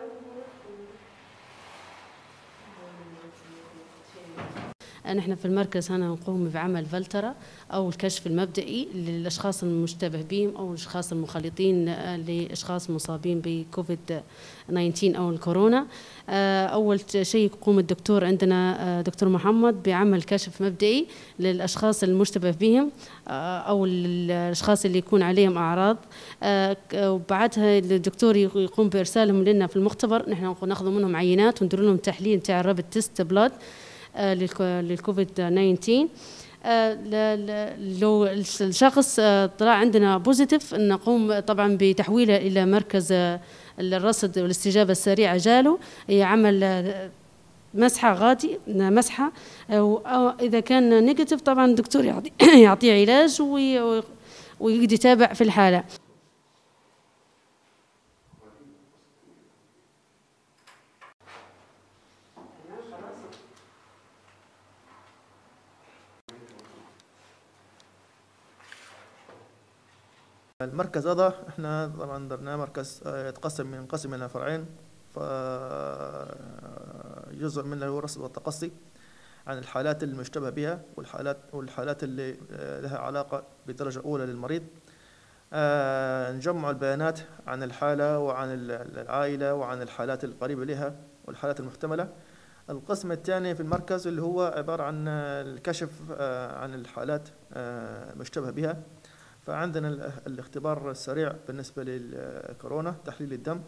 Thank you. نحن في المركز هنا نقوم بعمل فلترة أو الكشف المبدئي للأشخاص المشتبه بهم أو الأشخاص المخالطين آه، لأشخاص مصابين بكوفيد 19 أو الكورونا. آه، أول شيء يقوم الدكتور عندنا آه، دكتور محمد بعمل كشف مبدئي للأشخاص المشتبه بهم أو الأشخاص اللي يكون عليهم أعراض. وبعدها الدكتور يقوم بإرسالهم لنا في المختبر. نحن ناخذ منهم عينات وندير لهم تحليل بتاع ال rapid test blood للكوفيد 19 آه، لو الشخص آه، طلع عندنا positive نقوم طبعا بتحويله إلى مركز آه، الرصد والاستجابة السريعة. جاله هي عمل مسحة غادي مسحة. أو إذا كان negative طبعا الدكتور يعطي يعطيه علاج ويقدر يتابع في الحالة. المركز هذا إحنا طبعا درناه مركز آه، يتقسم من قسم إلى فرعين فجزء منه هو الرصد والتقصي عن الحالات المشتبه بها والحالات والحالات اللي آه، لها علاقة بدرجة أولى للمريض. آه، نجمع البيانات عن الحالة وعن العائلة وعن الحالات القريبة لها والحالات المحتملة. القسم الثاني في المركز اللي هو عبارة عن الكشف عن الحالات المشتبه بها. فعندنا الاختبار السريع بالنسبة للكورونا تحليل الدم.